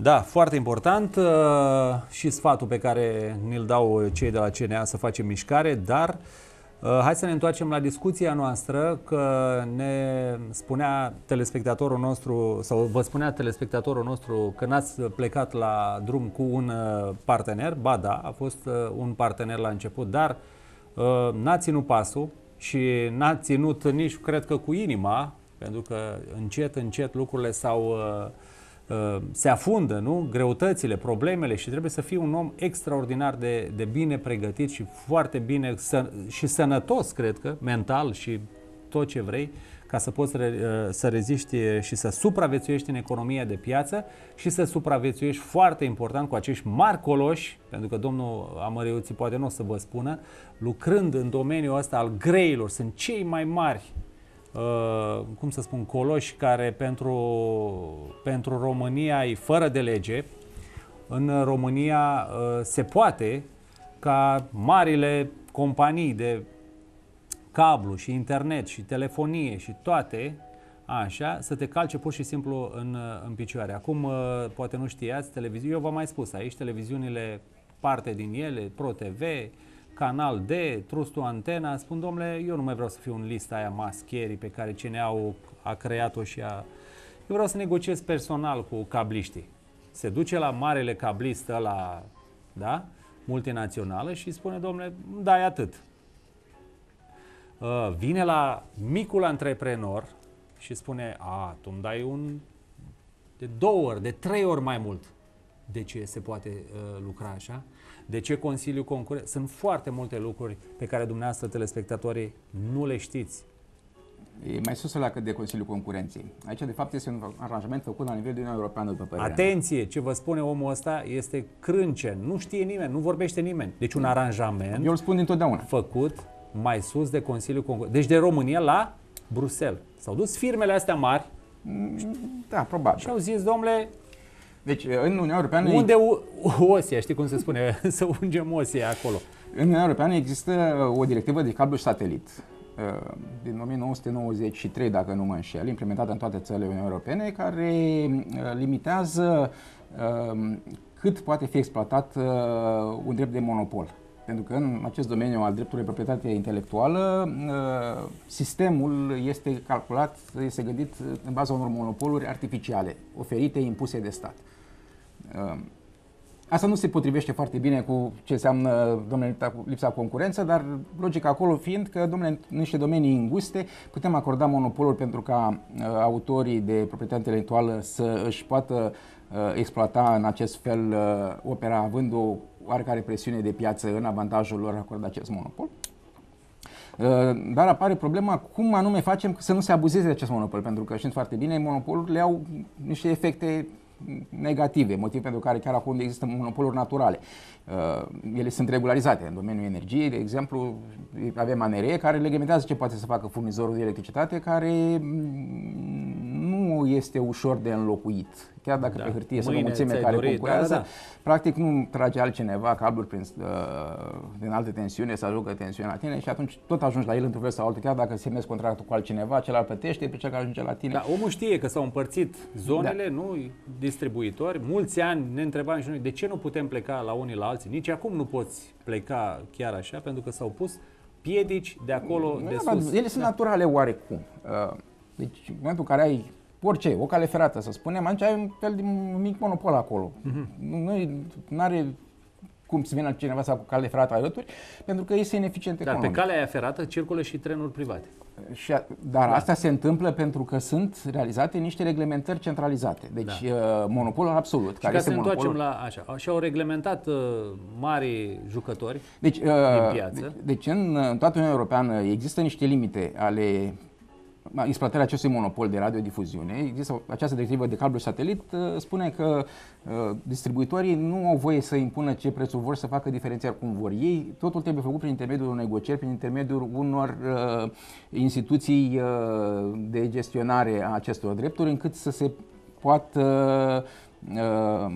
Da, foarte important uh, și sfatul pe care ne-l dau cei de la CNA să facem mișcare, dar uh, hai să ne întoarcem la discuția noastră că ne spunea telespectatorul nostru sau vă spunea telespectatorul nostru că n-ați plecat la drum cu un uh, partener, ba da, a fost uh, un partener la început, dar uh, n-a ținut pasul și n-a ținut nici, cred că, cu inima, pentru că încet, încet lucrurile s-au uh, Uh, se afundă, nu? Greutățile, problemele și trebuie să fii un om extraordinar de, de bine pregătit și foarte bine să, și sănătos, cred că, mental și tot ce vrei, ca să poți re, uh, să reziști și să supraviețuiești în economia de piață și să supraviețuiești foarte important cu acești mari coloși, pentru că domnul Amăriuții poate nu o să vă spună, lucrând în domeniul ăsta al greilor, sunt cei mai mari Uh, cum să spun, coloși care pentru, pentru România e fără de lege. În România uh, se poate ca marile companii de cablu și internet și telefonie și toate, așa, să te calce pur și simplu în, în picioare. Acum, uh, poate nu știați, televiziune, eu v-am mai spus aici, televiziunile, parte din ele, Pro TV, Canal D, Trustul Antena, spun, domnule, eu nu mai vreau să fiu în lista aia maschierii pe care CNA-ul a creat-o și a... Eu vreau să negociez personal cu cabliștii. Se duce la marele cablist la da? multinațională și spune, domnule, dai atât. Uh, vine la micul antreprenor și spune, a, tu îmi dai un de două ori, de trei ori mai mult. De ce se poate uh, lucra așa? De ce Consiliul Concurenței? Sunt foarte multe lucruri pe care dumneavoastră, telespectatorii, nu le știți. E mai sus la de Consiliul Concurenței. Aici, de fapt, este un aranjament făcut la nivel de Uniunea Europeană, după părerea Atenție! Ce vă spune omul ăsta este crâncen. Nu știe nimeni, nu vorbește nimeni. Deci un aranjament Eu îl spun întotdeauna. făcut mai sus de Consiliul Concurenței. Deci de România la Bruxelles. S-au dus firmele astea mari Da, probabil. și au zis, domnule, Deci, în Uniunea Europeană... unde u- osia, știi cum se spune, să ungem osia acolo. În Uniunea Europeană există o directivă de cablu și satelit uh, din 1993, dacă nu mă înșel, implementată în toate țările Uniunii Europene, care uh, limitează uh, cât poate fi exploatat uh, un drept de monopol. Pentru că în acest domeniu al dreptului de proprietate intelectuală, uh, sistemul este calculat, este gândit în baza unor monopoluri artificiale, oferite, impuse de stat. Uh, Asta nu se potrivește foarte bine cu ce înseamnă, domnule, lipsa concurență, dar logica acolo fiind că, domnule, în niște domenii înguste putem acorda monopoluri pentru ca uh, autorii de proprietate intelectuală să își poată uh, exploata în acest fel uh, opera, având o oarecare presiune de piață în avantajul lor acorda acest monopol. Uh, Dar apare problema cum anume facem să nu se abuzeze de acest monopol, pentru că știți foarte bine, monopolurile au niște efecte negative, motiv pentru care chiar acum există monopoluri naturale. Uh, Ele sunt regularizate în domeniul energiei, de exemplu, avem ANRE care reglementează ce poate să facă furnizorul de electricitate, care mm, nu este ușor de înlocuit. Chiar dacă Da. pe hârtie sunt o Mâine mulțime ți-ai care dorit, concurează, da, da, da. practic nu trage altcineva cabluri prin, uh, din altă tensiune să ajungă tensiunea la tine și atunci tot ajungi la el într-un fel sau altul, chiar dacă semnezi contractul cu altcineva, celălalt plătește pe cel care ajunge la tine. Da, omul știe că s-au împărțit zonele, da. nu distribuitori. Mulți ani ne întrebam și noi de ce nu putem pleca la unii la alții. Nici acum nu poți pleca chiar așa, pentru că s-au pus piedici de acolo, de Da, sus. Ele sunt naturale oarecum. Uh, Deci, în momentul în care ai orice, o cale ferată, să spunem, atunci ai un fel de mic monopol acolo. Nu are cum să vină cineva să cu cale ferată alături, pentru că este ineficient Dar pe economic. calea aia ferată circulă și trenuri private. Și a, dar asta se întâmplă pentru că sunt realizate niște reglementări centralizate. Deci, da. monopolul absolut, Și care ca este să ne întoarcem monopolul... la așa, și au reglementat uh, mari jucători. Deci, uh, piață. Deci, deci în, în toată Uniunea Europeană există niște limite ale exploatarea acestui monopol de radiodifuziune. Există această directivă de cablu și satelit, uh, spune că uh, distribuitorii nu au voie să impună ce prețuri vor, să facă diferențiar cum vor ei. Totul trebuie făcut prin intermediul unor negocieri, prin intermediul unor uh, instituții uh, de gestionare a acestor drepturi, încât să se poată uh,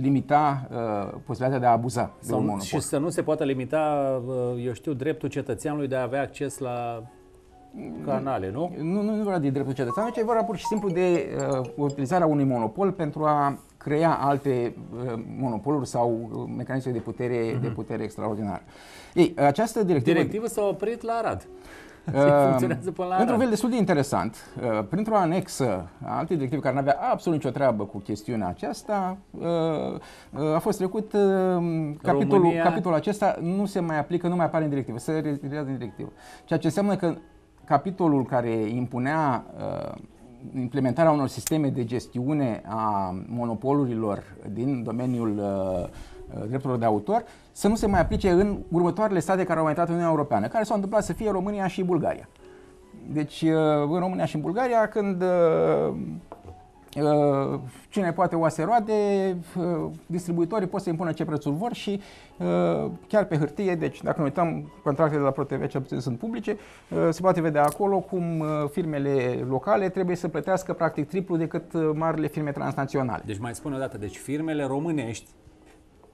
limita uh, posibilitatea de a abuza de un Sau, monopol. și să nu se poată limita, uh, eu știu, dreptul cetățeanului de a avea acces la canale, nu? Nu, nu, nu vorba de dreptul cetățeanului, ci e vorba pur și simplu de uh, utilizarea unui monopol pentru a crea alte uh, monopoluri sau uh, mecanisme de putere, uh-huh. de putere extraordinar. Ei, această directivă... Directivă s-a oprit la Arad. funcționează până la Într-un fel destul de interesant, uh, printr-o anexă a altei directive care nu avea absolut nicio treabă cu chestiunea aceasta, uh, uh, a fost trecut capitolul, capitolul acesta nu se mai aplică, nu mai apare în directivă, se retirează în directivă. Ceea ce înseamnă că capitolul care impunea implementarea unor sisteme de gestiune a monopolurilor din domeniul drepturilor de autor să nu se mai aplice în următoarele state care au mai intrat în Uniunea Europeană, care s-au întâmplat să fie România și Bulgaria. Deci, uh, în România și în Bulgaria, când uh, uh, cine poate oase roade, distribuitorii pot să impună ce prețuri vor și chiar pe hârtie, deci dacă ne uităm, contractele de la ProTV ce puțin sunt publice, se poate vedea acolo cum firmele locale trebuie să plătească practic triplu decât marile firme transnaționale. Deci mai spun o dată, deci firmele românești,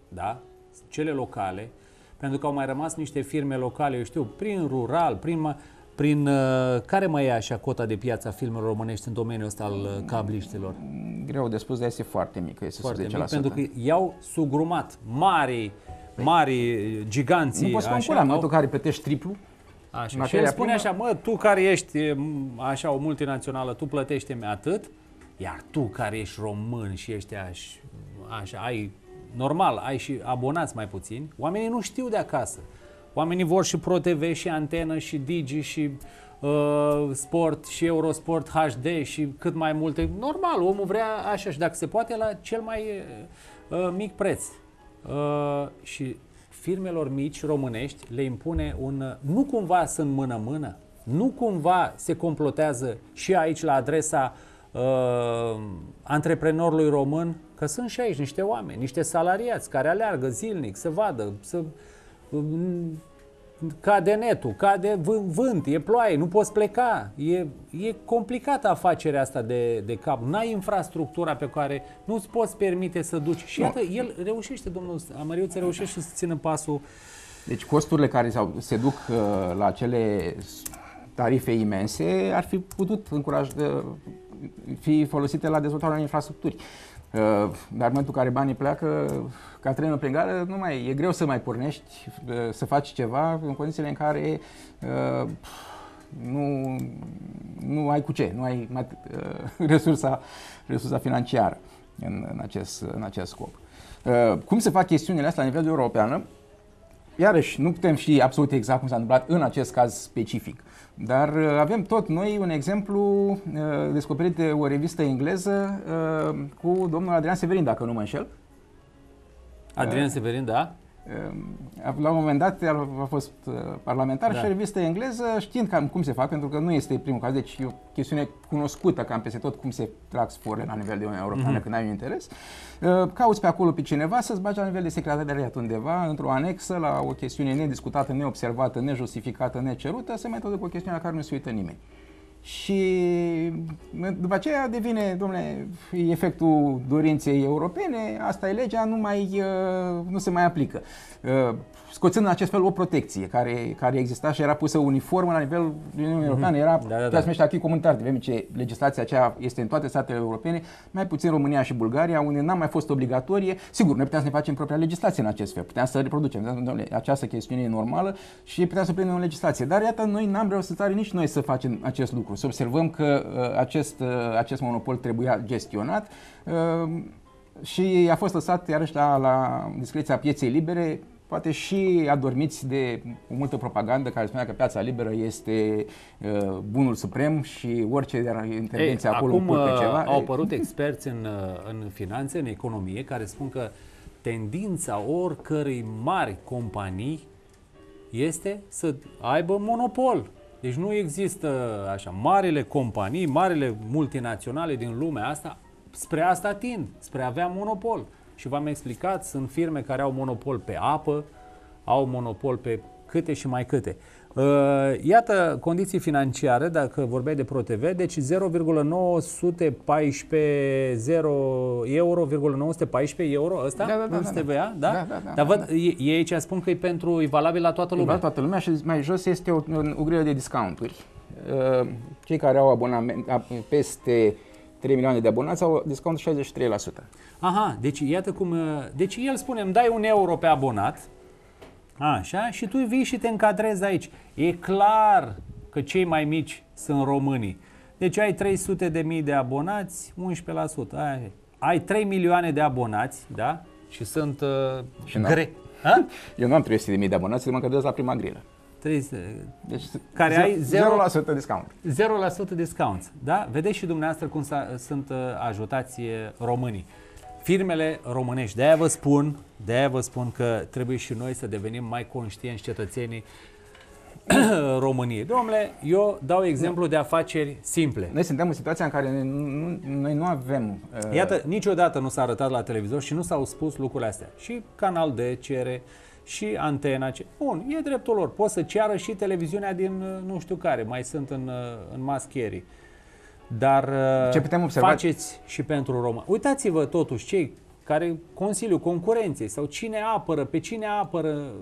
da, cele locale, pentru că au mai rămas niște firme locale, eu știu, prin rural, prin, prin uh, care mai e așa cota de piață a filmelor românești în domeniul ăsta al uh, cabliștilor? Greu de spus, dar este foarte mică, este foarte mic, pentru că i-au sugrumat mari, mari giganții. Nu poți spune în momentul care plătești triplu, Așa. Și el spune așa, mă, tu care ești așa o multinațională, tu plătești atât, iar tu care ești român și ești așa, așa ai normal, ai și abonați mai puțini, oamenii nu știu de acasă. Oamenii vor și Pro TV și Antenă și Digi și uh, Sport și Eurosport HD și cât mai multe. Normal, omul vrea așa și dacă se poate la cel mai uh, mic preț. Uh, și firmelor mici românești le impune un... Nu cumva sunt mână-mână? Nu cumva se complotează și aici la adresa uh, antreprenorului român Că sunt și aici niște oameni, niște salariați care aleargă zilnic să vadă, să cade netul, cade vânt, e ploaie, nu poți pleca. E, e complicată afacerea asta de, de cap. N-ai infrastructura pe care nu-ți poți permite să duci. Și iată, el reușește, domnul Amariuță, reușește să țină pasul. Deci costurile care se duc uh, la acele tarife imense ar fi putut încuraj, uh, fi folosite la dezvoltarea unei infrastructuri. Uh, dar în momentul în care banii pleacă, ca trenul prin gară, nu mai, e greu să mai pornești, uh, să faci ceva în condițiile în care uh, nu, nu ai cu ce, nu ai resursa, resursa financiară în, în, acest, în acest scop. Cum se fac chestiunile astea la nivel european? Iarăși, nu putem ști absolut exact cum s-a întâmplat în acest caz specific. Dar uh, avem tot noi un exemplu uh, descoperit de o revistă engleză uh, cu domnul Adrian Severin, dacă nu mă înșel. Adrian Severin, da? La un moment dat a fost parlamentar da. și revistă engleză, știind cam cum se fac, pentru că nu este primul caz, deci e o chestiune cunoscută cam peste tot cum se trag sforile la nivel de Uniunea Europeană mm-hmm. când ai un interes. Cauți pe acolo pe cineva să-ți bagi la nivel de secretariat undeva, într-o anexă, la o chestiune nediscutată, neobservată, nejustificată, necerută, se mai tot cu o chestiune la care nu se uită nimeni. Și după aceea devine, domnule, efectul dorinței europene, asta e legea, nu, mai, uh, nu se mai aplică. Uh, scoțând în acest fel o protecție care, care exista și era pusă uniformă la nivel Uniunii Europeană, era da, da, da. se numește comunitar, de ce legislația aceea este în toate statele europene, mai puțin România și Bulgaria, unde n-a mai fost obligatorie. Sigur, noi puteam să ne facem propria legislație în acest fel, puteam să reproducem, domnule, această chestiune e normală și puteam să prindem o legislație. Dar iată, noi n-am vreau să tare nici noi să facem acest lucru, să observăm că uh, acest, uh, acest monopol trebuia gestionat uh, și a fost lăsat iarăși la, la discreția pieței libere poate și adormiți de o multă propagandă care spunea că piața liberă este uh, bunul suprem și orice intervenție Ei, acolo acum pe ceva. au apărut experți în, uh, în finanțe, în economie, care spun că tendința oricărei mari companii este să aibă monopol. Deci nu există așa, marile companii, marile multinaționale din lumea asta, spre asta tind, spre a avea monopol și v-am explicat, sunt firme care au monopol pe apă, au monopol pe câte și mai câte. Uh, iată condiții financiare, dacă vorbeai de ProTV, deci 0,914 0 euro, 914 euro, ăsta? Da, da, da. da, TVA, da? Da, da, da. Dar văd, ei aici spun că e pentru, e valabil la toată lumea. La toată lumea și mai jos este o, o grilă de discounturi uh, cei care au abonament, peste 3 milioane de abonați au discount 63%. Aha, deci iată cum... Uh, deci el spune, îmi dai un euro pe abonat, așa, și tu vii și te încadrezi aici. E clar că cei mai mici sunt românii. Deci ai 300 de mii de abonați, 11%. Ai, ai 3 milioane de abonați, da? Și sunt uh, și gre. Ha? Eu nu am 300 de mii de abonați, mă încadrez la prima grilă. 300. Deci, care ai 0%, 0% discount. 0% discount. Da? Vedeți și dumneavoastră cum sunt uh, ajutați românii. Firmele românești. De-aia vă spun, de-aia vă spun că trebuie și noi să devenim mai conștienți cetățenii României. Domnule, eu dau exemplu de afaceri simple. Noi suntem în situația în care noi nu avem... Uh... Iată, niciodată nu s-a arătat la televizor și nu s-au spus lucrurile astea. Și Canal D cere, și antena. Ce... Bun, e dreptul lor. Pot să ceară și televiziunea din uh, nu știu care, mai sunt în, uh, în maschierii. Dar uh, Ce putem observa? faceți și pentru Roma. Uitați-vă totuși cei care Consiliul Concurenței sau cine apără, pe cine apără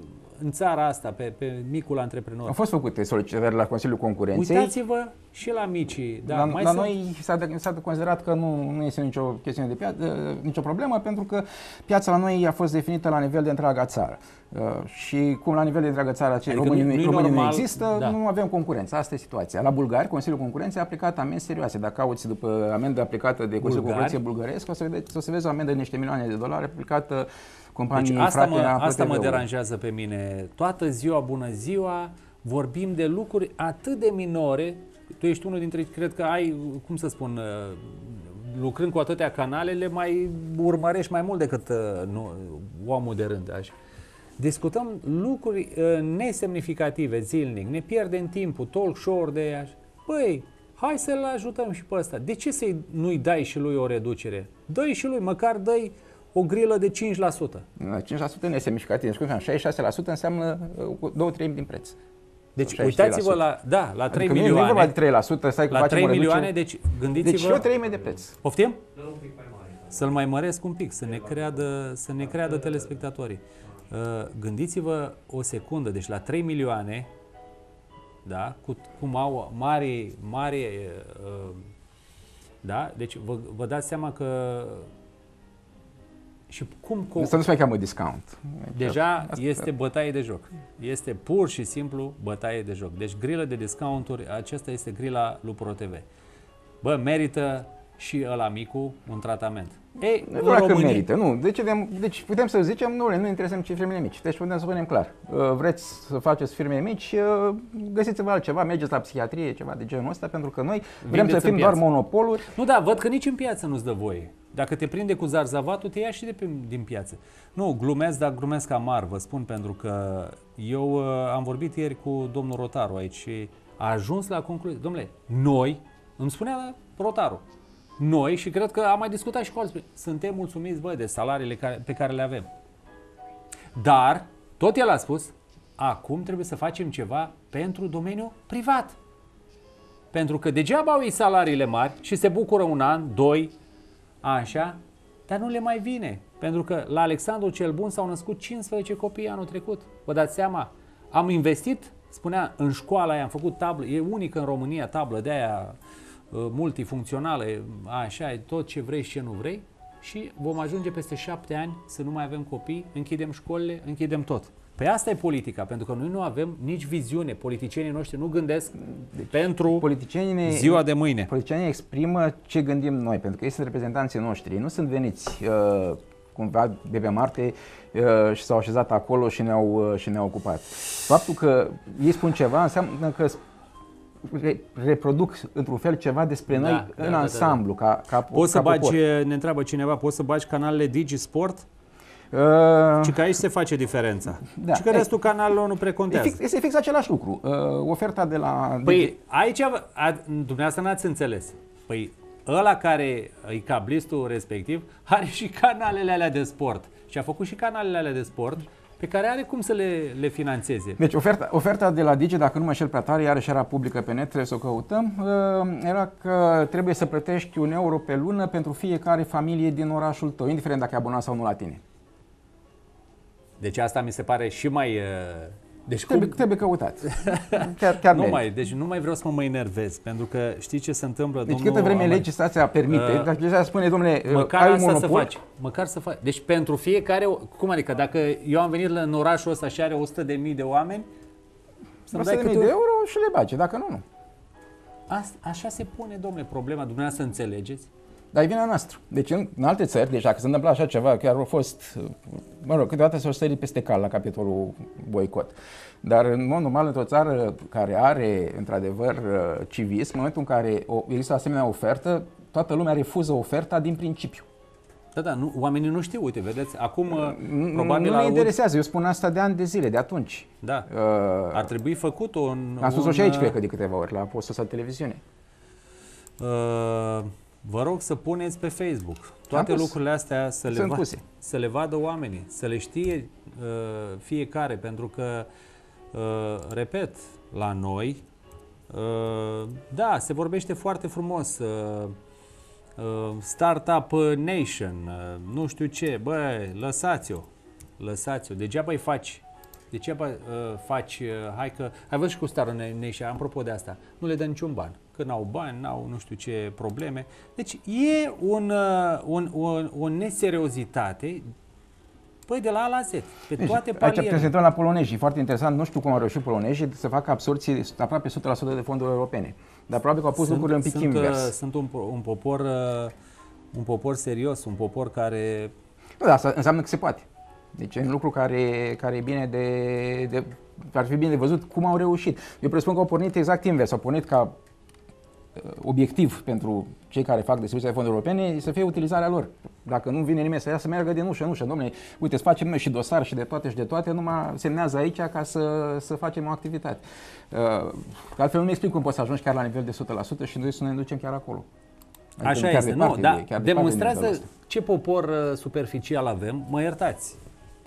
în țara asta, pe, pe micul antreprenor. Au fost făcute solicitări la Consiliul Concurenței. Uitați-vă și la micii. Da, la, mai la sunt... noi s-a, de, s-a considerat că nu, nu este nicio chestiune de piață, nicio problemă, pentru că piața la noi a fost definită la nivel de întreaga țară. Uh, și cum la nivel de întreaga țară adică românii, nu, românii normal, nu există, da. nu avem concurență. Asta e situația. La bulgari, Consiliul Concurenței a aplicat amenzi serioase. Dacă cauți după amendă aplicată de Consiliul Concurenței bulgăresc, o să, vedeți, o să vezi o amendă de niște milioane de dolari aplicată companii deci asta mă, asta mă deranjează pe mine. Toată ziua, bună ziua, vorbim de lucruri atât de minore. Tu ești unul dintre, cred că ai, cum să spun, uh, lucrând cu atâtea canale, le mai urmărești mai mult decât uh, nu, omul de rând. Așa. Discutăm lucruri uh, nesemnificative zilnic, ne pierdem timpul, talk show de așa. Băi, hai să-l ajutăm și pe ăsta. De ce să nu-i dai și lui o reducere? Dă-i și lui, măcar dă-i o grilă de 5%. 5% nu este mișcativ. Deci, 66% înseamnă 2 uh, treimi din preț. Deci uitați-vă la, da, la 3 adică milioane. Nu e vorba de 3%, stai La 3 milioane, deci gândiți-vă... Deci o treime de preț. Poftim? Să-l mai măresc un pic, să ne creadă, să ne creadă telespectatorii. Uh, gândiți-vă o secundă, deci la 3 milioane, da, cu, cum au mari, mari, uh, da, deci vă, vă dați seama că și cum... cum... Asta nu se mai cheamă discount. Deja Asta... este bătaie de joc. Este pur și simplu bătaie de joc. Deci grilă de discounturi, acesta este grila lui ProTV. Bă, merită și ăla micu un tratament. Ei, nu doar România... că merită, nu. Deci, deci putem să zicem, nu, nu interesăm ce firmele mici. Deci putem să spunem clar. Uh, vreți să faceți firme mici, uh, găsiți-vă altceva, mergeți la psihiatrie, ceva de genul ăsta, pentru că noi vrem să fim doar monopoluri. Nu, da, văd că nici în piață nu-ți dă voie. Dacă te prinde cu zarzavatul, te ia și de pe, din piață. Nu, glumesc, dar glumesc amar, vă spun, pentru că eu uh, am vorbit ieri cu domnul Rotaru aici și a ajuns la concluzie. Domnule, noi, îmi spunea Rotaru, noi, și cred că am mai discutat și cu alții, suntem mulțumiți, bă, de salariile care, pe care le avem. Dar, tot el a spus, acum trebuie să facem ceva pentru domeniul privat. Pentru că degeaba au ei salariile mari și se bucură un an, doi, așa, dar nu le mai vine. Pentru că la Alexandru cel Bun s-au născut 15 copii anul trecut. Vă dați seama? Am investit, spunea, în școala aia, am făcut tablă, e unică în România tablă de aia uh, multifuncțională, așa, tot ce vrei și ce nu vrei și vom ajunge peste șapte ani să nu mai avem copii, închidem școlile, închidem tot. Păi asta e politica, pentru că noi nu avem nici viziune. Politicienii noștri nu gândesc deci, pentru politicienii ziua de mâine. Politicienii exprimă ce gândim noi, pentru că ei sunt reprezentanții noștri. Ei nu sunt veniți uh, cumva de pe Marte uh, și s-au așezat acolo și ne-au, uh, și ne-au ocupat. Faptul că ei spun ceva înseamnă că reproduc într-un fel ceva despre da, noi da, în da, ansamblu. Da, da. Ca, ca, poți ca să bagi, ne întreabă cineva, poți să bagi canalele Digi Sport? Uh, și că aici se face diferența. Da. Și că restul canalelor nu precontează. Este fix, fix același lucru. Uh, oferta de la... Păi de... aici, a, dumneavoastră n-ați înțeles. Păi ăla care e cablistul respectiv are și canalele alea de sport. Și a făcut și canalele alea de sport pe care are cum să le, le financeze. Deci oferta, oferta de la Digi, dacă nu mă șel prea tare, iarăși era publică pe net, trebuie să o căutăm, uh, era că trebuie să plătești un euro pe lună pentru fiecare familie din orașul tău, indiferent dacă e abonat sau nu la tine. Deci asta mi se pare și mai, uh, Deci trebuie, cum... trebuie căutat. Chiar, chiar nu mai, deci nu mai vreau să mă mai enervez, pentru că știi ce se întâmplă, Deci câtă vreme Aman... legislația permite, uh, dacă deja spune, domnule, măcar ai asta monopol, să faci. Măcar să faci. Deci pentru fiecare, cum adică, dacă eu am venit în orașul ăsta și are 100 de mii de oameni, să-mi dai câte de euro și le bage, dacă nu, nu. A, așa se pune, domnule, problema, dumneavoastră înțelegeți? Dar e vina noastră. Deci în, în alte țări, deci dacă se întâmplă așa ceva, chiar au fost, mă rog, câteodată s-au stărit peste cal la capitolul boicot. Dar în mod normal, într-o țară care are, într-adevăr, civism, în momentul în care o, există asemenea ofertă, toată lumea refuză oferta din principiu. Da, da, nu, oamenii nu știu, uite, vedeți, acum nu, probabil... Nu ne interesează, eu spun asta de ani de zile, de atunci. Da, uh, ar trebui făcut un... Am spus-o și aici, cred că, de câteva ori, la postul ăsta de televiziune. Uh, Vă rog să puneți pe Facebook. Toate lucrurile astea să le, va, să le vadă oamenii, să le știe uh, fiecare, pentru că, uh, repet, la noi, uh, da, se vorbește foarte frumos, uh, uh, Startup Nation, uh, nu știu ce, bă, lăsați-o, lăsați-o, degeaba îi faci Degeaba uh, faci, uh, hai că, ai văzut și cu Star Nation, apropo de asta, nu le dă niciun ban că n-au bani, n-au nu știu ce probleme. Deci e un, uh, un, un, o neseriozitate Păi de la A la Z, pe deci, toate palierele. Aici prezentăm la polonezi, foarte interesant, nu știu cum au reușit polonezii să facă absorție aproape 100% de fonduri europene. Dar probabil că au pus sunt, lucrurile un pic sunt, invers. Uh, sunt un, un popor uh, un popor serios, un popor care... Nu, dar asta înseamnă că se poate. Deci e un lucru care, care e bine de, de ar fi bine de văzut cum au reușit. Eu presupun că au pornit exact invers, au pornit ca obiectiv pentru cei care fac distribuția de fonduri europene să fie utilizarea lor. Dacă nu vine nimeni să ia să meargă din ușă în ușă, domnule, uite, să facem noi și dosar și de toate și de toate, numai semnează aici ca să, să facem o activitate. Uh, altfel nu-mi explic cum poți să ajungi chiar la nivel de 100% și noi să ne ducem chiar acolo. Adică Așa este, nu, dar de demonstrează de ce popor uh, superficial avem, mă iertați.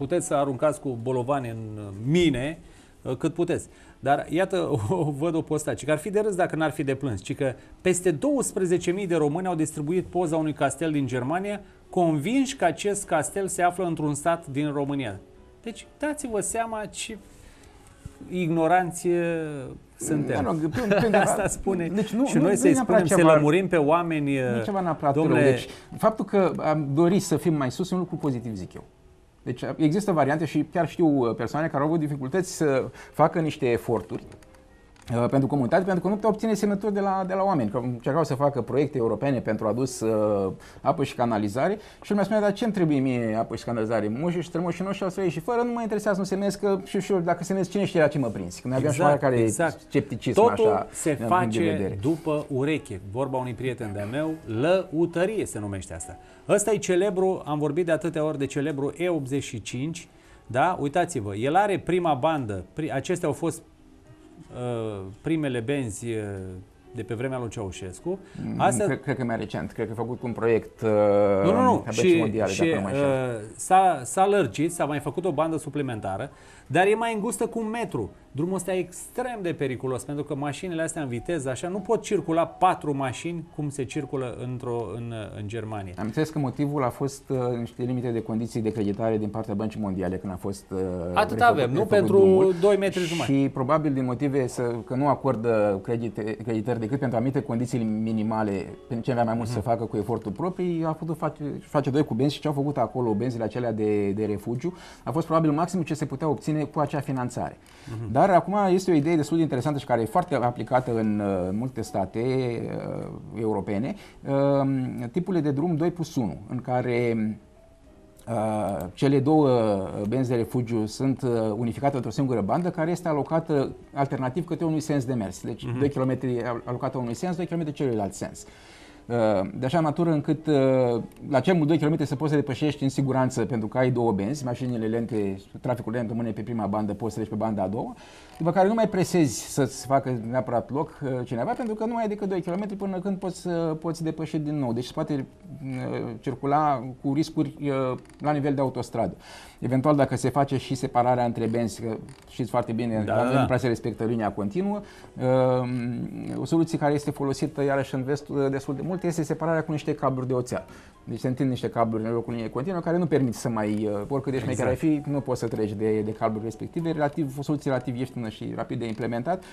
Puteți să aruncați cu bolovani în mine uh, cât puteți. Dar iată, o văd o postare, ci că ar fi de râs dacă n-ar fi de plâns, ci că peste 12.000 de români au distribuit poza unui castel din Germania, convinși că acest castel se află într-un stat din România. Deci dați-vă seama ce ignoranție suntem. Mă rog, pe, Asta spune. Deci nu, și noi să-i spunem, ceva, să lămurim pe oameni. Nu ceva neapărat domnule... Deci, faptul că am dorit să fim mai sus e un lucru pozitiv, zic eu. Deci există variante și chiar știu uh, persoane care au avut dificultăți să facă niște eforturi. uh, pentru comunitate, pentru că nu putea obține semnături de la, de la oameni, că încercau să facă proiecte europene pentru adus uh, apă și canalizare și lumea spunea, dar ce îmi trebuie mie apă și canalizare? Moșii și strămoșii noștri au și fără, nu mă interesează, nu semnesc, că și și dacă semnesc, cine știe la ce mă prinzi? Când exact, aveam și care exact. scepticism Totul așa. se face după ureche. Vorba unui prieten de-a meu, lăutărie se numește asta. Ăsta e celebru, am vorbit de atâtea ori de celebru E85, da? Uitați-vă, el are prima bandă, pri, acestea au fost uh, primele benzi uh, de pe vremea lui Ceaușescu. Mm, Astea... Cred, cred că mai recent, cred că a făcut un proiect uh, nu, nu, nu. și, mondiale, și uh, s-a, s-a lărgit, s-a mai făcut o bandă suplimentară, dar e mai îngustă cu un metru. Drumul ăsta e extrem de periculos, pentru că mașinile astea în viteză, așa, nu pot circula patru mașini cum se circulă într-o, în, în Germania. Am înțeles că motivul a fost uh, niște limite de condiții de creditare din partea Băncii Mondiale când a fost uh, Atât avem, nu? Pentru drumul. 2 metri jumătate. Și probabil din motive să, că nu acordă credite, creditări decât pentru anumite condiții minimale, pentru ce avea mai mult uh-huh. să facă cu efortul propriu, a putut face, face doi cu benzi și ce au făcut acolo benzile acelea de, de refugiu a fost probabil maximul ce se putea obține cu acea finanțare. Uh-huh. Dar acum este o idee destul de interesantă și care e foarte aplicată în uh, multe state uh, europene, uh, tipurile de drum 2 plus 1, în care Uh, cele două benzi de refugiu sunt uh, unificate într-o singură bandă care este alocată alternativ către unui sens de mers. Deci uh-huh. 2 km alocată unui sens, 2 km celuilalt sens. Uh, de așa natură încât uh, la cel mult 2 km să poți să depășești în siguranță pentru că ai două benzi, mașinile lente, traficul lent rămâne pe prima bandă, poți să treci pe banda a doua, după care nu mai presezi să-ți facă neapărat loc uh, cineva pentru că nu mai ai decât 2 km până când poți, poți depăși din nou. Deci se poate circula cu riscuri la nivel de autostradă. Eventual dacă se face și separarea între benzi, că știți foarte bine, da, da. nu prea se respectă linia continuă, o soluție care este folosită iarăși în vestul destul de mult este separarea cu niște cabluri de oțel. Deci se întind niște cabluri în locul linie continuă care nu permit să mai, uh, oricât de șmecher exact. ai fi, nu poți să treci de, de cabluri respective, relativ, o soluție relativ ieftină și rapid de implementat,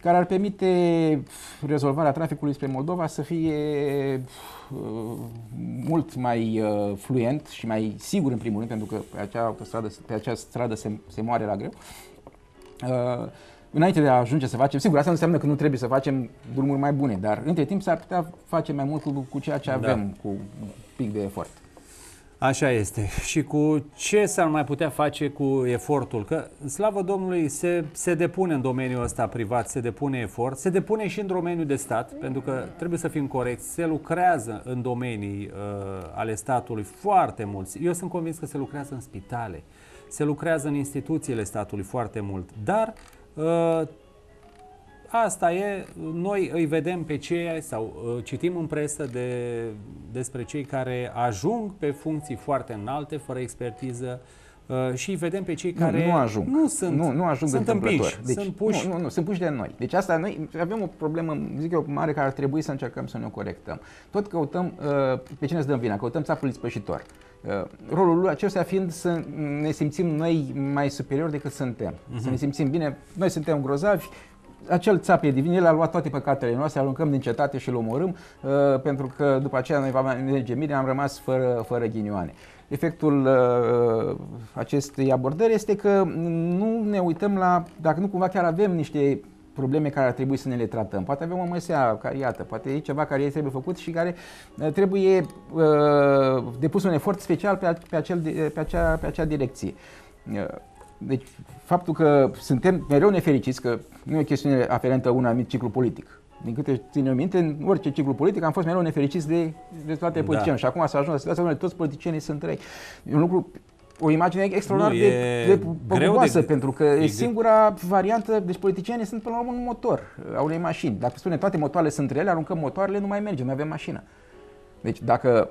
care ar permite rezolvarea traficului spre Moldova să fie uh, mult mai uh, fluent și mai sigur în primul rând, pentru că pe acea autostradă, pe acea stradă se, se moare la greu. Uh, înainte de a ajunge să facem, sigur, asta nu înseamnă că nu trebuie să facem drumuri mai bune, dar între timp s-ar putea face mai mult cu, cu ceea ce da. avem, da. cu un pic de efort. Așa este. Și cu ce s-ar mai putea face cu efortul? Că, slavă Domnului, se, se depune în domeniul ăsta privat, se depune efort, se depune și în domeniul de stat, pentru că trebuie să fim corecți, se lucrează în domenii uh, ale statului foarte mulți. Eu sunt convins că se lucrează în spitale, se lucrează în instituțiile statului foarte mult, dar uh, asta e, noi îi vedem pe cei sau uh, citim în presă de, despre cei care ajung pe funcții foarte înalte, fără expertiză, uh, și vedem pe cei care nu, nu ajung. Nu sunt, nu, nu ajung sunt împinși, deci, sunt puși. Nu, nu, nu, sunt puși de noi. Deci asta, noi avem o problemă, zic eu, mare care ar trebui să încercăm să ne o corectăm. Tot căutăm, uh, pe cine să dăm vina, căutăm țapul ispășitor. Uh, rolul lui acesta fiind să ne simțim noi mai superiori decât suntem. Uh-huh. Să ne mhm. simțim bine, noi suntem grozavi, acel țap e divin, el a luat toate păcatele noastre, aruncăm din cetate și îl omorâm, uh, pentru că după aceea noi va merge bine, am rămas fără, fără ghinioane. Efectul uh, acestei abordări este că nu ne uităm la, dacă nu cumva chiar avem niște probleme care ar trebui să ne le tratăm. Poate avem o măsea care, iată, poate e ceva care trebuie făcut și care uh, trebuie uh, depus un efort special pe, pe, acel, pe, acea, pe acea direcție. Uh, deci, faptul că suntem mereu nefericiți, că nu e o chestiune aferentă unui anumit ciclu politic. Din câte ținem minte, în orice ciclu politic am fost mereu nefericiți de, de toate da. politicieni. Și acum s-a ajuns la situația unde toți politicienii sunt răi. E un lucru o imagine extraordinar nu, de, de păguboasă, de, pentru că e, e singura variantă, deci politicienii sunt până la urmă un motor a unei mașini. Dacă spunem toate motoarele sunt rele, aruncăm motoarele, nu mai mergem, nu avem mașină. Deci dacă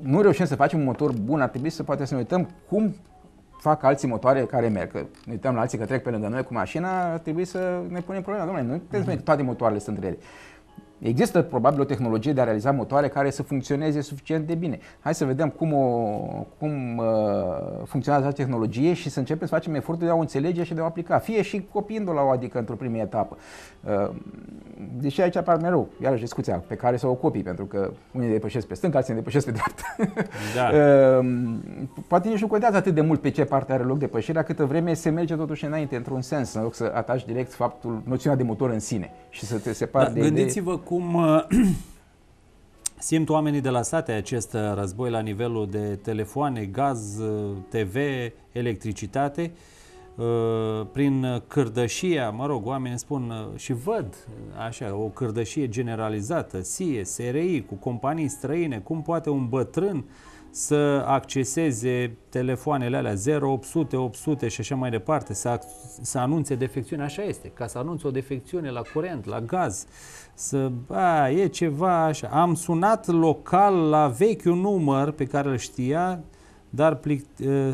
nu reușim să facem un motor bun, ar trebui să poate să ne uităm cum fac alții motoare care merg. Că ne uităm la alții că trec pe lângă noi cu mașina, ar trebui să ne punem problema. Domnule, nu trebuie să toate motoarele sunt rele. Există probabil o tehnologie de a realiza motoare care să funcționeze suficient de bine. Hai să vedem cum, o, cum uh, funcționează această tehnologie și să începem să facem efortul de a o înțelege și de a o aplica, fie și copiindu la o adică într-o primă etapă. Uh, deși aici apar mereu, iarăși discuția pe care să o copii, pentru că unii depășesc pe stânga, alții depășesc pe dreapta. Da. uh, poate nici nu contează atât de mult pe ce parte are loc depășirea, câtă vreme se merge totuși înainte, într-un sens, în loc să ataci direct faptul, noțiunea de motor în sine și să te separi da, de... Gândiți-vă cum uh, simt oamenii de la sate acest uh, război la nivelul de telefoane, gaz, uh, TV, electricitate, prin cârdășia, mă rog, oamenii spun și văd așa, o cârdășie generalizată, SIE, SRI, cu companii străine, cum poate un bătrân să acceseze telefoanele alea 0800, 800 și așa mai departe, să, să anunțe defecțiune, așa este, ca să anunțe o defecțiune la curent, la gaz, să, a, e ceva așa. Am sunat local la vechiul număr pe care îl știa, dar plic,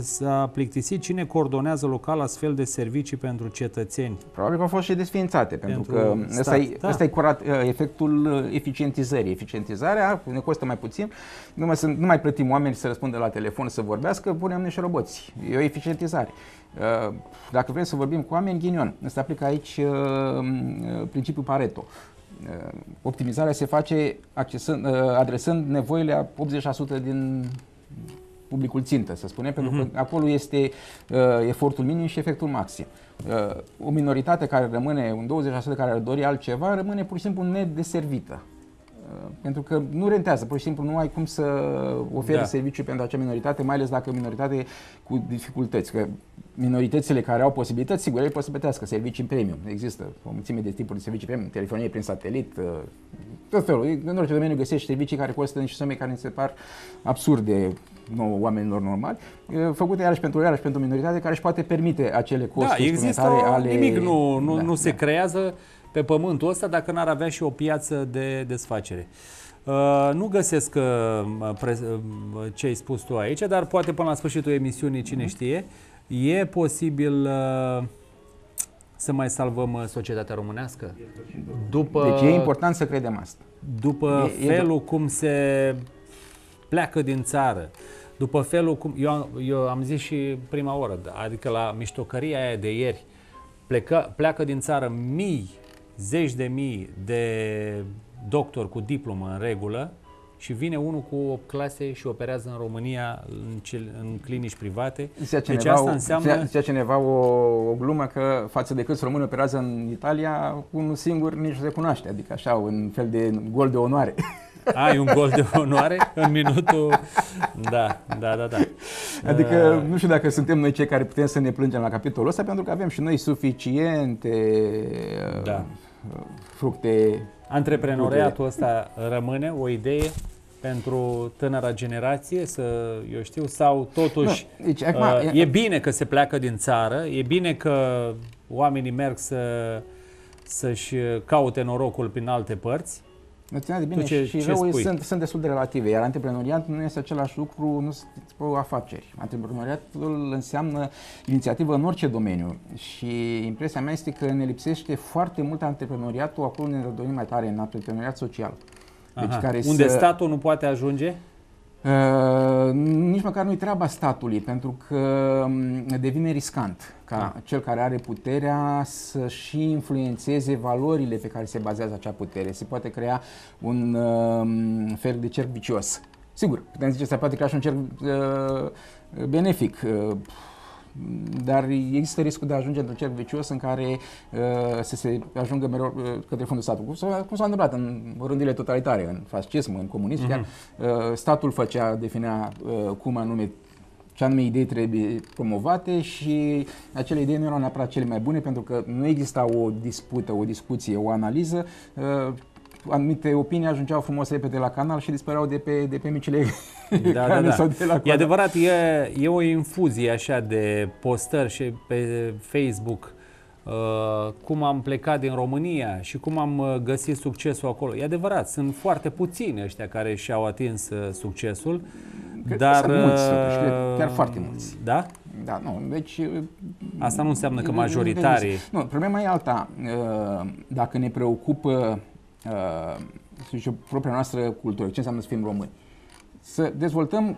s-a plictisit cine coordonează local astfel de servicii pentru cetățeni. Probabil că au fost și desființate, pentru, pentru că stat, ăsta, e, da. ăsta e curat, efectul eficientizării. Eficientizarea ne costă mai puțin, nu mai, sunt, nu mai plătim oameni să răspundă la telefon, să vorbească, punem niște roboți. E o eficientizare. Dacă vrem să vorbim cu oameni, ghinion. Se aplică aici principiul Pareto. Uh, optimizarea se face accesând, uh, adresând nevoile a 80% din publicul țintă, să spunem, pentru uh-huh. că mhm. acolo este uh, efortul minim și efectul maxim. Uh, o minoritate care rămâne, un 20% care ar dori altceva, rămâne pur și simplu nedeservită. Uh, pentru că nu rentează, pur și simplu nu ai cum să oferi da. serviciu pentru acea minoritate, mai ales dacă e minoritate cu dificultăți. Că minoritățile care au posibilități, sigur, ele pot să plătească servicii premium. Există o mulțime de tipuri de servicii premium, telefonie prin satelit, uh, tot felul. În orice domeniu găsești servicii care costă niște sume care ni se par absurde nouă oamenilor normali, uh, făcute iarăși pentru, iarăși pentru minoritate care își poate permite acele costuri da, există ale... nimic nu, nu, da, nu se da. creează pe pământul ăsta dacă n-ar avea și o piață de desfacere. Uh, nu găsesc uh, pre, uh, ce ai spus tu aici, dar poate până la sfârșitul emisiunii, cine mhm. știe, e posibil uh, să mai salvăm uh, societatea românească? După, deci e important să credem asta. După e, felul e cum se pleacă din țară, după felul cum, eu, eu am zis și prima oră, adică la miștocăria aia de ieri, plecă, pleacă din țară mii, zeci de mii de doctori cu diplomă în regulă și vine unul cu 8 clase și operează în România în, cel, în clinici private. Zicea deci cineva, deci asta înseamnă... Zicea cineva o, o glumă că față de câți români operează în Italia, unul singur nici nu se cunoaște, adică așa, un fel de gol de onoare. Ai un gol de onoare în minutul... Da, da, da, da. Adică uh... nu știu dacă suntem noi cei care putem să ne plângem la capitolul ăsta, pentru că avem și noi suficiente da. Uh, fructe Antreprenoriatul ăsta rămâne o idee pentru tânăra generație, să eu știu, sau totuși nu, deci, acum, uh, e, e bine că se pleacă din țară, e bine că oamenii merg să, să-și caute norocul prin alte părți, Ține de bine ce, și ce răul sunt, sunt destul de relative, iar antreprenoriat nu este același lucru, nu sunt afaceri. Antreprenoriatul înseamnă inițiativă în orice domeniu și impresia mea este că ne lipsește foarte mult antreprenoriatul, acolo ne dorim mai tare în antreprenoriat social. Deci care Unde să... statul nu poate ajunge? Uh, nici măcar nu-i treaba statului, pentru că um, devine riscant ca da. cel care are puterea să și influențeze valorile pe care se bazează acea putere. Se poate crea un uh, fel de cerc vicios. Sigur, putem zice că se poate crea și un cerc uh, benefic. Uh, dar există riscul de a ajunge într-un cerc vicios în care uh, să se ajungă mereu uh, către fundul statului. Cum s-a, cum s-a întâmplat în rândile totalitare, în fascism, în comunism, uh-huh. chiar uh, statul făcea, definea uh, cum anume ce anume idei trebuie promovate și acele idei nu erau neapărat cele mai bune pentru că nu exista o dispută, o discuție, o analiză. Uh, anumite opinii ajungeau frumos repede la canal și dispăreau de pe, de pe micile da, da, da. sau de la E adevărat, e, e o infuzie așa de postări și pe Facebook Uh, cum am plecat din România și cum am uh, găsit succesul acolo. E adevărat, sunt foarte puțini ăștia care și-au atins uh, succesul, Cred dar... Sunt mulți, chiar foarte mulți. Da? Da, nu, deci... Asta nu înseamnă că majoritarii... Nu, problema e alta. Dacă ne preocupă să zic, propria noastră cultură, ce înseamnă să fim români, să dezvoltăm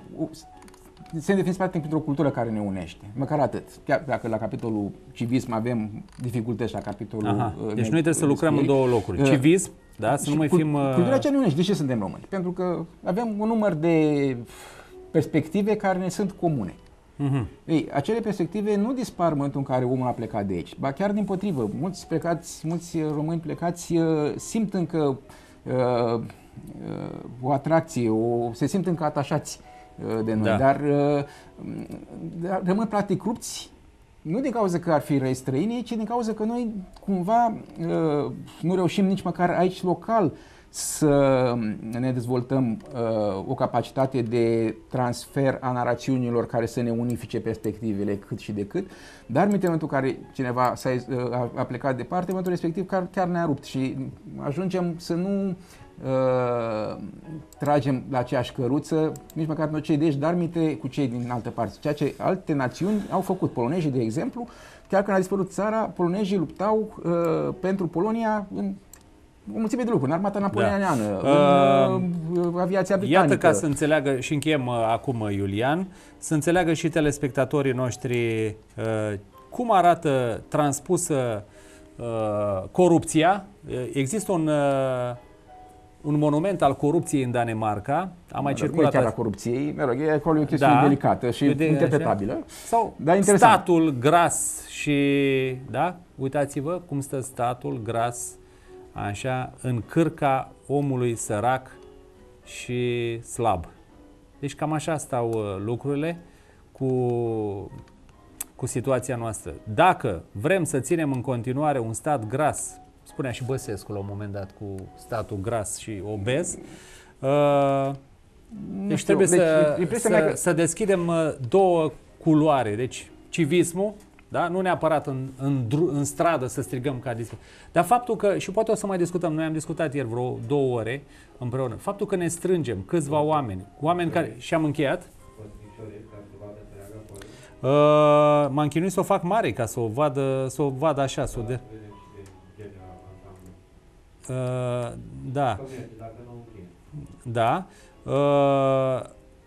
se definiți practic pentru o cultură care ne unește. Măcar atât. Chiar dacă la capitolul civism avem dificultăți la capitolul... Aha. Uh, deci noi trebuie să lucrăm în două locuri. Uh, civism, da? Să nu mai fim... Uh... Cultura ce ne unește. De ce suntem români? Pentru că avem un număr de perspective care ne sunt comune. Uh-huh. Ei, acele perspective nu dispar în momentul în care omul a plecat de aici. Ba chiar din potrivă, mulți plecați, mulți români plecați uh, simt încă uh, uh, o atracție, o, se simt încă atașați uh, de noi, da. dar, uh, dar rămân practic rupți nu din cauza că ar fi răi străini, ci din cauza că noi cumva uh, nu reușim nici măcar aici local să ne dezvoltăm uh, o capacitate de transfer a narațiunilor care să ne unifice perspectivele cât și de cât, dar în momentul în care cineva s-a, uh, a, a plecat departe, în momentul respectiv chiar, chiar ne-a rupt și ajungem să nu uh, tragem la aceeași căruță, nici măcar noi cei de aici, dar minte cu cei din altă parte. Ceea ce alte națiuni au făcut. Polonezii, de exemplu, chiar când a dispărut țara, polonezii luptau uh, pentru Polonia în o mulțime de lucruri, în armata napoleoniană, da. în uh, aviația britanică. Iată ca să înțeleagă, și încheiem uh, acum, uh, Iulian, să înțeleagă și telespectatorii noștri uh, cum arată transpusă uh, corupția. Există un, uh, un monument al corupției în Danemarca. Am mai circulat. Nu e chiar a corupției, mă rog, e acolo o chestiune da, delicată și de, interpretabilă. Așa. Sau da, statul gras și, da, uitați-vă cum stă statul gras așa, în cârca omului sărac și slab. Deci cam așa stau uh, lucrurile cu, cu situația noastră. Dacă vrem să ținem în continuare un stat gras, spunea și Băsescu la un moment dat cu statul gras și obez, uh, deci știu, trebuie deci, să, să, că... să deschidem uh, două culoare. Deci civismul da? Nu neapărat în, în, în stradă să strigăm ca disc. Dar faptul că, și poate o să mai discutăm, noi am discutat ieri vreo două ore împreună, faptul că ne strângem câțiva oameni, oameni care, și am încheiat, Uh, m-am chinuit să o fac mare ca să o vadă, să o vadă așa, să o de... Uh, da. Da. Uh,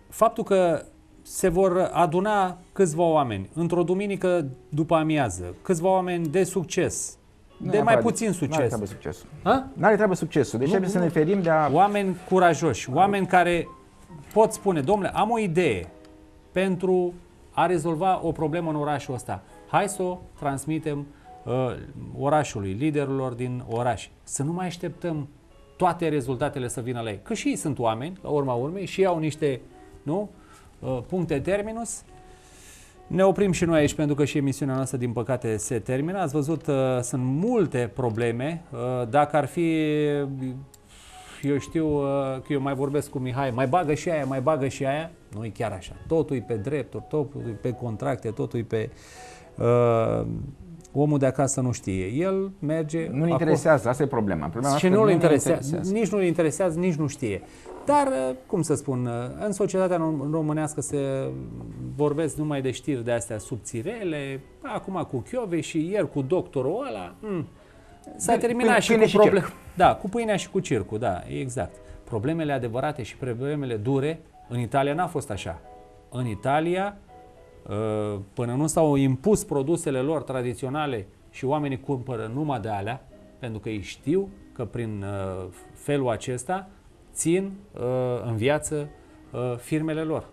faptul că se vor aduna câțiva oameni într-o duminică după amiază, câțiva oameni de succes, Nu de mai neapărat puțin N-are succes. treabă succesul. Ha? N-are treabă succesul. Deci Nu, trebuie să nu. ne ferim de a... Oameni curajoși, oameni care pot spune, domnule, am o idee pentru a rezolva o problemă în orașul ăsta. Hai să o transmitem uh, orașului, liderilor din oraș. Să nu mai așteptăm toate rezultatele să vină la ei. Că și ei sunt oameni, la urma urmei, și ei au niște nu, uh, puncte terminus. Ne oprim și noi aici pentru că și emisiunea noastră, din păcate, se termină. Ați văzut, uh, sunt multe probleme. Uh, dacă ar fi eu știu uh, că eu mai vorbesc cu Mihai, mai bagă și aia, mai bagă și aia. Nu e chiar așa. Totul e pe drepturi, totul e pe contracte, totul e pe... Uh, omul de acasă nu știe. El merge... Nu-l interesează, asta e problema. problema și noastră nu-l ne interesează, nici nu-l interesează, nici nu știe. Dar, uh, cum să spun, uh, în societatea rom- românească se vorbesc numai de știri de astea subțirele, acum cu Chiove și ieri cu doctorul ăla. Mm. S-a De- terminat pâine- și pâine cu și probleme. circ. Da, cu pâinea și cu circul, da, exact. Problemele adevărate și problemele dure, în Italia n-a fost așa. În Italia, uh, până nu s-au impus produsele lor tradiționale și oamenii cumpără numai de alea, pentru că ei știu că prin uh, felul acesta țin uh, în viață uh, firmele lor,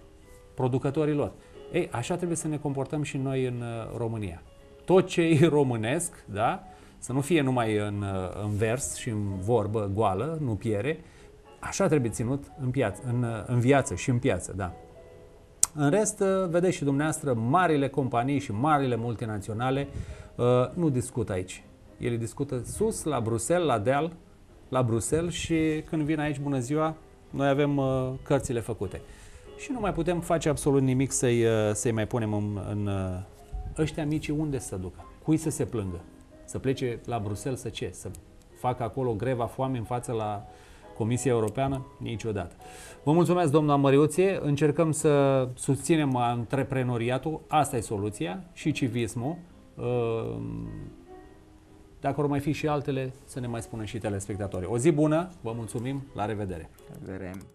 producătorii lor. Ei, așa trebuie să ne comportăm și noi în uh, România. Tot ce e românesc, da, să nu fie numai în, uh, în vers și în vorbă goală, nu piere, așa trebuie ținut în, piață, în, uh, în viață și în piață, da. În rest, uh, vedeți și dumneavoastră, marile companii și marile multinaționale uh, nu discută aici. Ele discută sus, la Bruxelles, la deal, la Bruxelles și când vin aici, bună ziua, noi avem uh, cărțile făcute. Și nu mai putem face absolut nimic să-i, uh, să-i mai punem în, în uh, ăștia mici unde să ducă, cui să se plângă, să plece la Bruxelles să ce, să facă acolo greva foame în față la Comisia Europeană? Niciodată. Vă mulțumesc, domnul Măriuție. Încercăm să susținem antreprenoriatul. Asta e soluția. Și civismul. Uh, Dacă vor mai fi și altele, să ne mai spună și telespectatorii. O zi bună, vă mulțumim, la revedere! Vedem.